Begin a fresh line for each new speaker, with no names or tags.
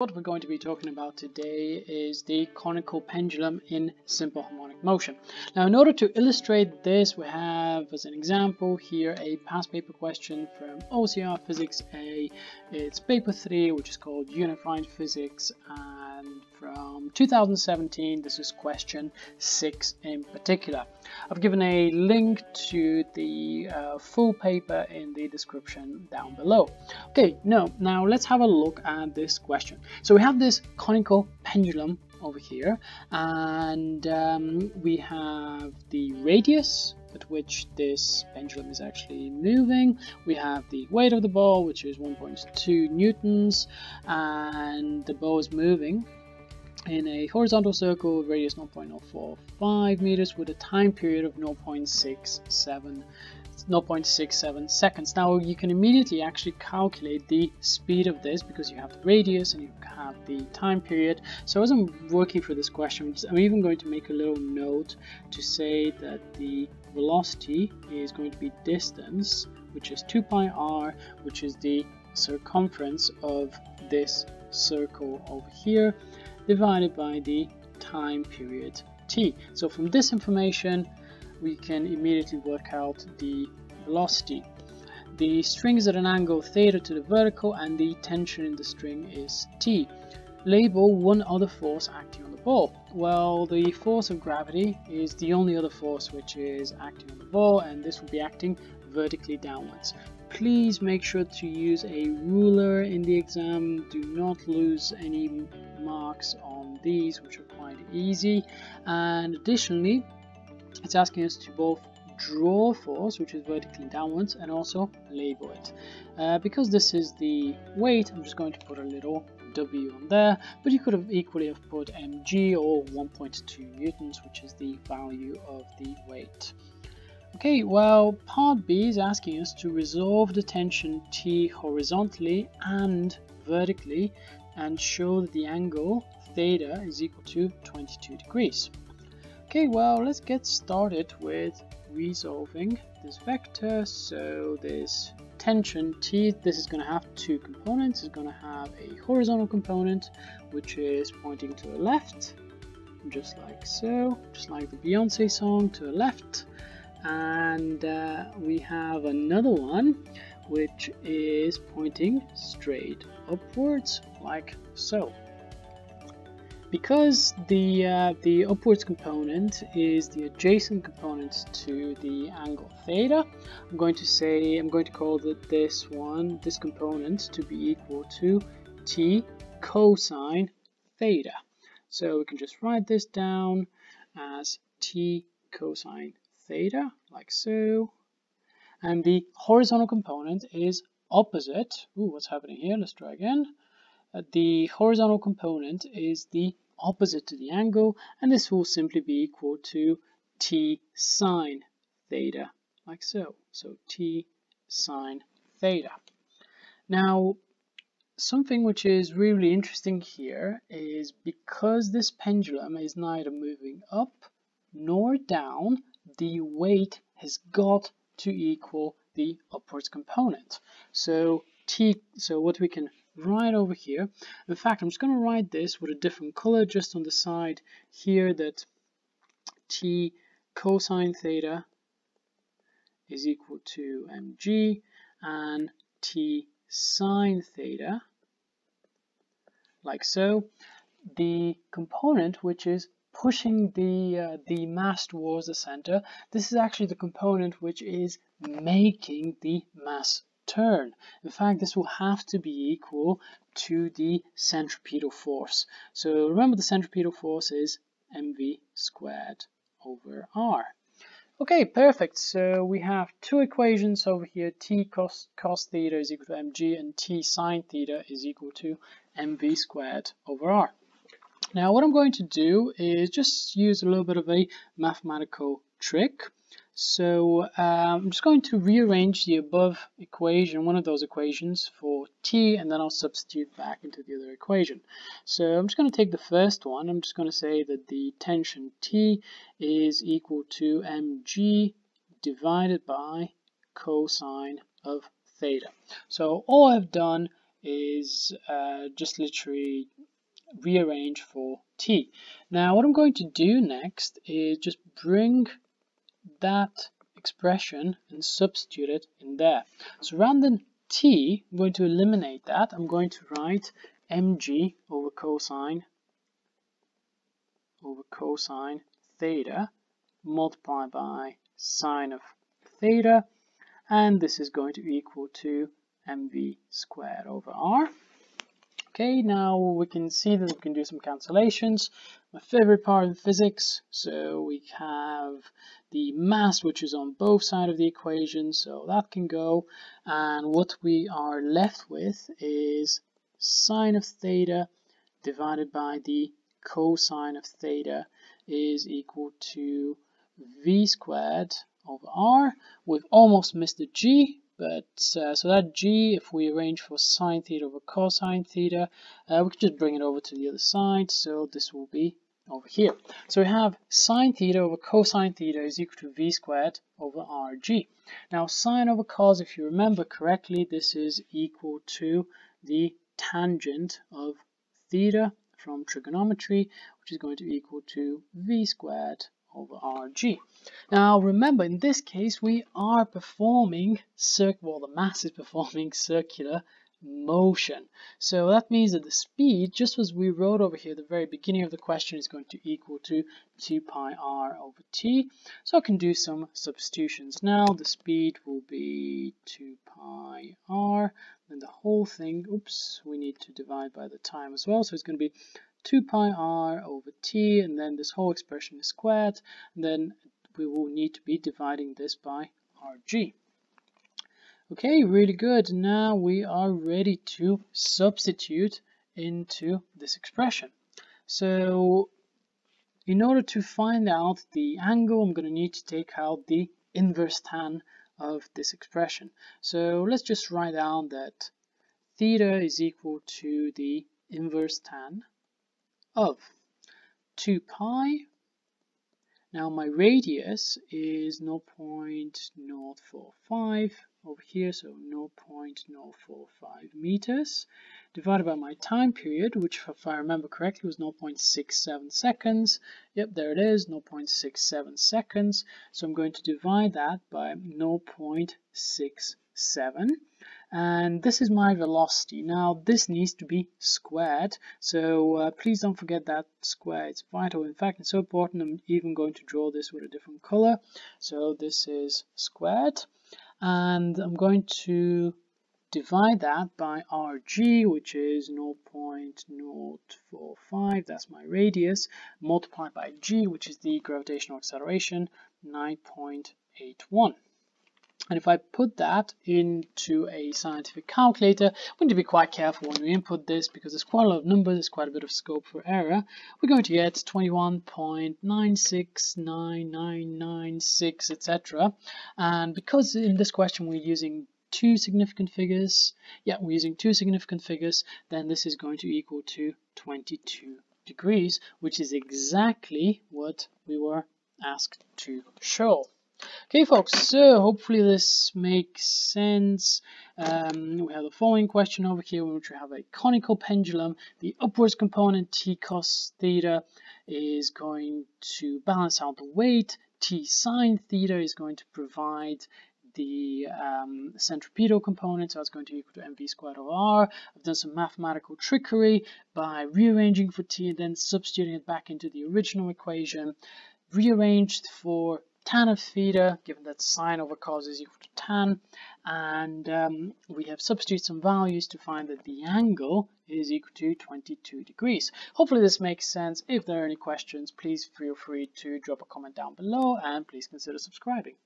What we're going to be talking about today is the conical pendulum in simple harmonic motion. Now in order to illustrate this we have as an example here a past paper question from OCR Physics A. It's paper 3 which is called Unified Physics and from 2017 this is question 6 in particular. I've given a link to the uh, full paper in the description down below. Okay, no, now let's have a look at this question. So we have this conical pendulum over here and um, we have the radius at which this pendulum is actually moving. We have the weight of the ball which is 1.2 newtons and the ball is moving in a horizontal circle with radius 0.045 meters with a time period of 0.67 0.67 seconds. Now you can immediately actually calculate the speed of this because you have the radius and you have the time period. So as I'm working for this question, I'm even going to make a little note to say that the velocity is going to be distance, which is 2 pi r, which is the circumference of this circle over here, divided by the time period t. So from this information, we can immediately work out the velocity. The string is at an angle theta to the vertical and the tension in the string is T. Label one other force acting on the ball. Well, the force of gravity is the only other force which is acting on the ball and this will be acting vertically downwards. Please make sure to use a ruler in the exam. Do not lose any marks on these which are quite easy. And additionally, it's asking us to both draw force which is vertically downwards and also label it uh, because this is the weight I'm just going to put a little W on there but you could have equally have put mg or 1.2 newtons which is the value of the weight okay well part B is asking us to resolve the tension T horizontally and vertically and show that the angle theta is equal to 22 degrees Okay, well, let's get started with resolving this vector. So this tension T, this is going to have two components. It's going to have a horizontal component, which is pointing to the left, just like so, just like the Beyonce song to the left. And uh, we have another one, which is pointing straight upwards, like so. Because the, uh, the upwards component is the adjacent component to the angle theta, I'm going to say, I'm going to call this one, this component to be equal to t cosine theta. So we can just write this down as t cosine theta, like so. And the horizontal component is opposite. Ooh, what's happening here? Let's try again. Uh, the horizontal component is the opposite to the angle and this will simply be equal to t sine theta like so. So t sine theta. Now something which is really interesting here is because this pendulum is neither moving up nor down the weight has got to equal the upwards component. So t so what we can write over here. In fact, I'm just going to write this with a different color just on the side here that t cosine theta is equal to mg and t sine theta like so. The component which is pushing the uh, the mass towards the center, this is actually the component which is making the mass turn. In fact, this will have to be equal to the centripetal force. So remember the centripetal force is mv squared over r. Okay, perfect. So we have two equations over here. T cos, cos theta is equal to mg and T sine theta is equal to mv squared over r. Now what I'm going to do is just use a little bit of a mathematical trick. So um, I'm just going to rearrange the above equation, one of those equations for t, and then I'll substitute back into the other equation. So I'm just going to take the first one. I'm just going to say that the tension T is equal to mg divided by cosine of theta. So all I've done is uh, just literally rearrange for t. Now what I'm going to do next is just bring that expression and substitute it in there. So rather than t, I'm going to eliminate that. I'm going to write mg over cosine over cosine theta multiplied by sine of theta and this is going to equal to mv squared over r. Okay, now we can see that we can do some cancellations. My favorite part of physics, so we have the mass which is on both sides of the equation, so that can go. And what we are left with is sine of theta divided by the cosine of theta is equal to v squared of r. We've almost missed the g, but uh, so that g, if we arrange for sine theta over cosine theta, uh, we can just bring it over to the other side. So this will be over here. So we have sine theta over cosine theta is equal to v squared over rg. Now sine over cos, if you remember correctly, this is equal to the tangent of theta from trigonometry, which is going to be equal to v squared over rg. Now remember, in this case, we are performing, well, the mass is performing circular motion. So that means that the speed, just as we wrote over here at the very beginning of the question, is going to equal to 2 pi r over t. So I can do some substitutions. Now the speed will be 2 pi r, then the whole thing, oops, we need to divide by the time as well. So it's going to be 2 pi r over t, and then this whole expression is squared, then we will need to be dividing this by rg. Okay, really good. Now we are ready to substitute into this expression. So in order to find out the angle, I'm going to need to take out the inverse tan of this expression. So let's just write down that theta is equal to the inverse tan of 2 pi. Now my radius is 0.045 over here, so 0.045 meters, divided by my time period, which if I remember correctly was 0.67 seconds. Yep, there it is, 0.67 seconds. So I'm going to divide that by 0.67 and this is my velocity. Now this needs to be squared. So uh, please don't forget that square it's vital. In fact it's so important I'm even going to draw this with a different color. So this is squared. And I'm going to divide that by rg which is 0.045 that's my radius. Multiplied by g which is the gravitational acceleration 9.81 and if I put that into a scientific calculator, we need to be quite careful when we input this because there's quite a lot of numbers, there's quite a bit of scope for error. We're going to get 21.969996, etc. And because in this question we're using two significant figures, yeah, we're using two significant figures, then this is going to equal to 22 degrees, which is exactly what we were asked to show. Okay folks, so hopefully this makes sense. Um, we have the following question over here, which we have a conical pendulum. The upwards component t cos theta is going to balance out the weight. t sine theta is going to provide the um, centripetal component, so it's going to equal to mv squared over r. I've done some mathematical trickery by rearranging for t and then substituting it back into the original equation. Rearranged for tan of theta, given that sine over cos is equal to tan, and um, we have substituted some values to find that the angle is equal to 22 degrees. Hopefully this makes sense. If there are any questions, please feel free to drop a comment down below and please consider subscribing.